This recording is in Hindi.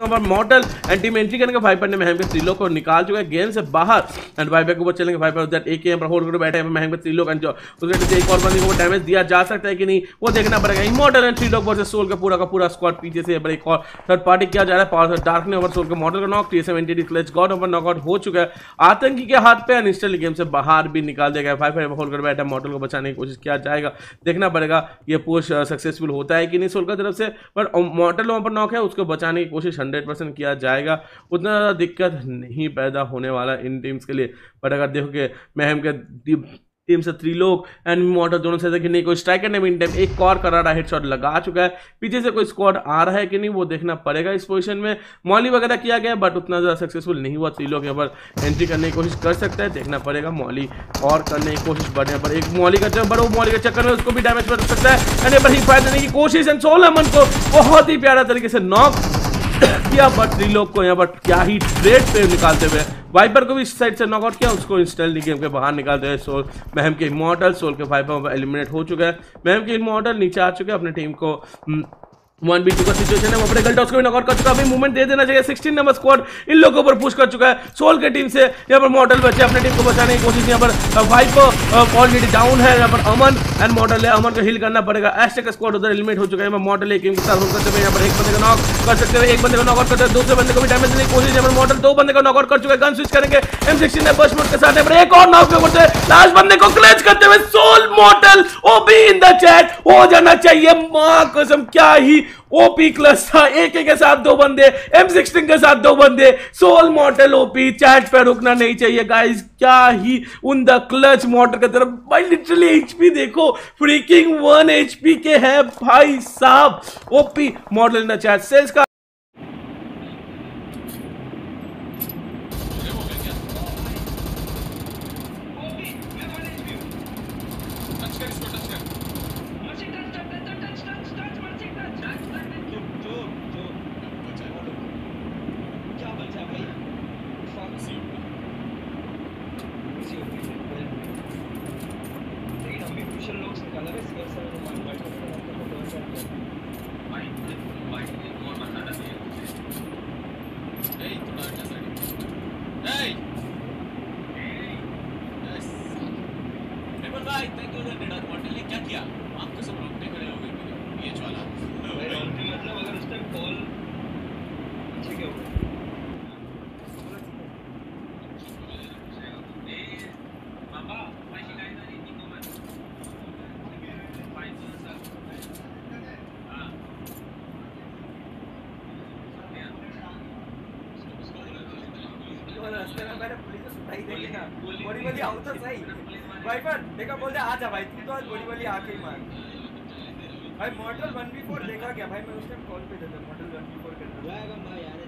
मॉडल एंड टीम एंट्री करने के वाइपर ने महम के को निकाल चुका है गेम से बाहर एंड वाइपर के ऊपर चलेंगे वाइपर उधर एक यहाँ पर होल्ड करके बैठे हैं महम के त्रिलोक एंड जो, उसके नीचे एक और बंदे को डैमेज दिया जा सकता है कि नहीं, वो देखना पड़ेगा। Immortal and Trilok versus Soul का पूरा का पूरा स्क्वाड पीछे से एक और थर्ड पार्टी किया जा रहा है पावर डार्क ने ओवर सोल के मॉडल का knock T S M clutch god over knockout हो चुका है। आतंकी के हाथ पे अनिस्टल गेम से बाहर भी निकाल दिया गया वाइपर होल्ड कर बैठा मॉडल को बचाने की कोशिश किया जाएगा। देखना पड़ेगा ये पुश सक्सेसफुल होता है कि नहीं सोल की तरफ़ से, पर मॉडल वहाँ पर नॉक है, उसको बचाने की कोशिश हंड्रेड परसेंट किया जाएगा, उतना ज़्यादा दिक्कत नहीं पैदा होने वाला इन टीम्स के लिए। बट अगर देखोगे महम के टीम से त्रिलोक एंड मोटर दोनों से कि नहीं, कोई स्ट्राइकर ने मीन टाइम एक और करारा हेडशॉट लगा चुका है। पीछे से कोई स्क्वाड आ रहा है कि नहीं, वो देखना पड़ेगा इस पोजीशन में। मॉली वगैरह किया गया बट उतना ज़्यादा सक्सेसफुल नहीं हुआ। त्रिलोक यहाँ पर एंट्री करने की कोशिश कर सकता है, देखना पड़ेगा मॉली और करने की कोशिश बढ़ने पर। एक मॉली का चक्कर, बड़ा मॉली के चक्कर में उसको भी डैमेज कर सकता है। एंड यहाँ पर हिफायत देने की कोशिश एंड सोलह मन को बहुत ही प्यारा तरीके से नॉक किया बट त्रिलोक को यहाँ पर क्या ही ट्रेड पे निकालते हुए। वाइपर को भी इस साइड से नॉकआउट किया, उसको इंस्टेंटली गेम के बाहर निकालते हुए सोल महम के इमोटल सोल के वाइपर एलिमिनेट हो चुके हैं। महम के इमोटल नीचे आ चुके हैं, अपने टीम को वन बी टू का सिचुएशन है, वो अपने गल्टा उसको भी नॉकआउट कर चुका है। मूवमेंट दे देना चाहिए। 16 नंबर स्क्वाड इन लोगों के ऊपर पुश कर चुका है। सोल के टीम से यहाँ पर मॉडल बचे, अपने टीम को बचाने की कोशिश यहाँ पर वाइप ऑलरेडी डाउन है। यहाँ पर अमन एंड मॉडल है। अमन को हिल करना पड़ेगा। एस्टे का स्क्वाड उधर एलिमिनेट हो चुका है। मॉडल एक टीम के यहाँ पर एक बंदे का नॉक कर सकते हैं। एक बंदे को नॉकआउट करते हैं दूसरे बंदे को भी डैमेज देने की कोशिश। पर मॉडल दो बंदे का नॉकआउट कर चुका है। गन स्विच करेंगे। एम सिक्सटीन ने बस मोड के साथ यहाँ एक और नॉक करते हैं। लास्ट बंदे को क्लच करते हुए soul model OP in the chat हो जाना चाहिए। माँ, कसम, क्या ही ओपी क्लस था एके के साथ दो बंदे एम सिक्सटीन के साथ दो बंदे। सोल मॉडल ओपी चैट पे रुकना नहीं चाहिए। गाइस क्या ही उन द क्लच मॉडल की तरफ़ भाई लिटरली एचपी देखो फ्रीकिंग वन एचपी के है। भाई साहब OP model in the chat sales का क्या किया आप सब रोकने खड़े हो गए ये वाला मतलब अगर उस टाइम कॉल पीछे क्या हुआ आओ तो सही भाई पर देखा जा भाई तू तो आज बोरीवली आके ही मार. भाई मॉडल 1v4 देखा क्या? भाई मैं उस टाइम कॉल पे था मॉडल 1v4 कर रहा था। जाएगा भाई यार